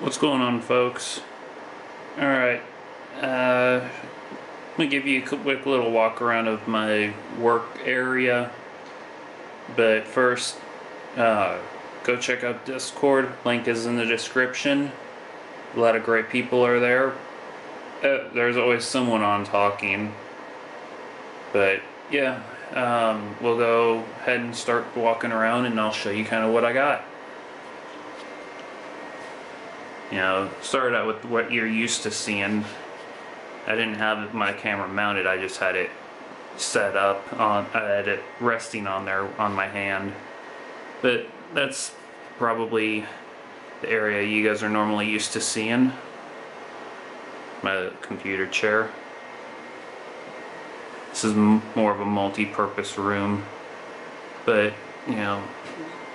What's going on, folks? Alright, uh, I'm gonna give you a quick little walk around of my work area. But first, uh, go check out Discord. Link is in the description. A lot of great people are there. Uh, there's always someone on talking. But yeah, um, we'll go ahead and start walking around and I'll show you kind of what I got. You know, started out with what you're used to seeing. I didn't have my camera mounted, I just had it set up on, I had it resting on there on my hand. But that's probably the area you guys are normally used to seeing. My computer chair. This is more of a multi-purpose room, but you know,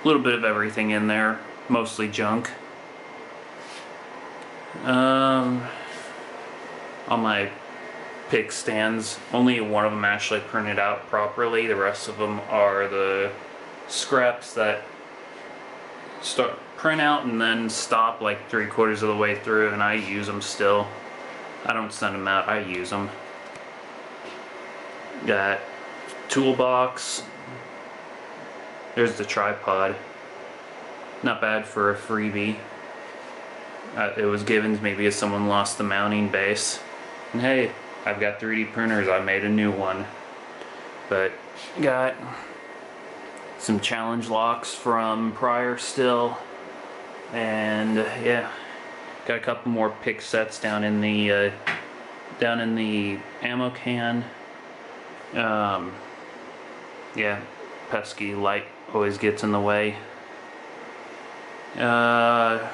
a little bit of everything in there, mostly junk. Um, on my pick stands, only one of them actually printed out properly. The rest of them are the scraps that start print out and then stop like three quarters of the way through, and I use them still. I don't send them out, I use them. Got toolbox. There's the tripod. Not bad for a freebie. Uh, it was given maybe if someone lost the mounting base. And hey, I've got 3D printers, I made a new one. But got some challenge locks from prior still. And uh, yeah, got a couple more pick sets down in the uh, down in the ammo can. Um, yeah, pesky light always gets in the way. Uh,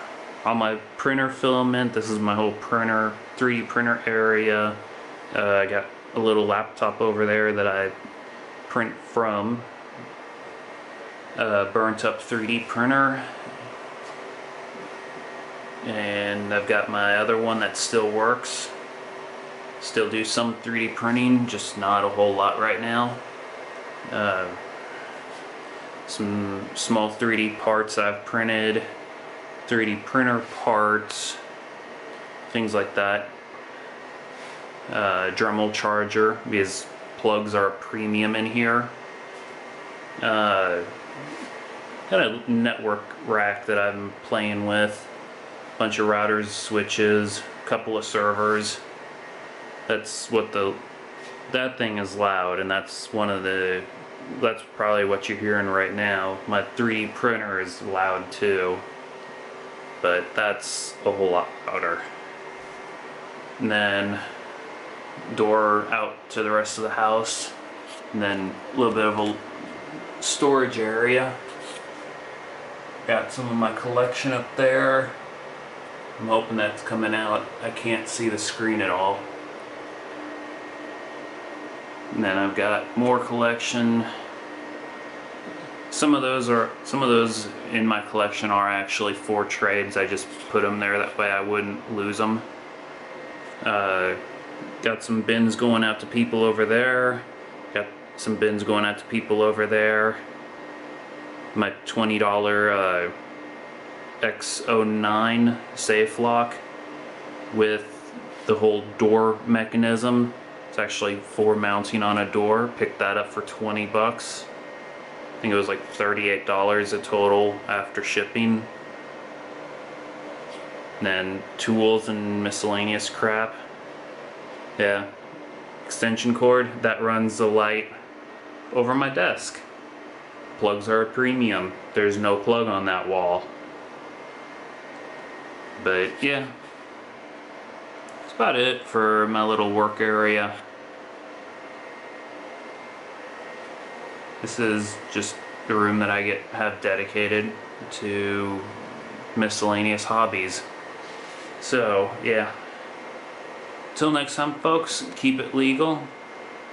on my printer filament, this is my whole printer, 3D printer area. Uh, I got a little laptop over there that I print from. Uh, burnt up 3D printer. And I've got my other one that still works. Still do some 3D printing, just not a whole lot right now. Uh, some small 3D parts I've printed, 3D printer parts, things like that. Uh, Dremel charger, because plugs are a premium in here. Uh, a network rack that I'm playing with. Bunch of routers, switches, couple of servers that's what the that thing is loud and that's one of the that's probably what you're hearing right now my 3d printer is loud too but that's a whole lot louder. And then door out to the rest of the house and then a little bit of a storage area. Got some of my collection up there. I'm hoping that's coming out. I can't see the screen at all. And then I've got more collection. Some of those are some of those in my collection are actually for trades. I just put them there that way I wouldn't lose them. Uh, got some bins going out to people over there. Got some bins going out to people over there. My $20 uh, X09 safe lock with the whole door mechanism it's actually for mounting on a door. Picked that up for 20 bucks. I think it was like $38 a total after shipping. Then tools and miscellaneous crap. Yeah. Extension cord that runs the light over my desk. Plugs are a premium. There's no plug on that wall. But yeah, that's about it for my little work area. This is just the room that I get have dedicated to miscellaneous hobbies. So, yeah. Till next time, folks, keep it legal,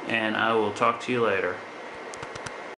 and I will talk to you later.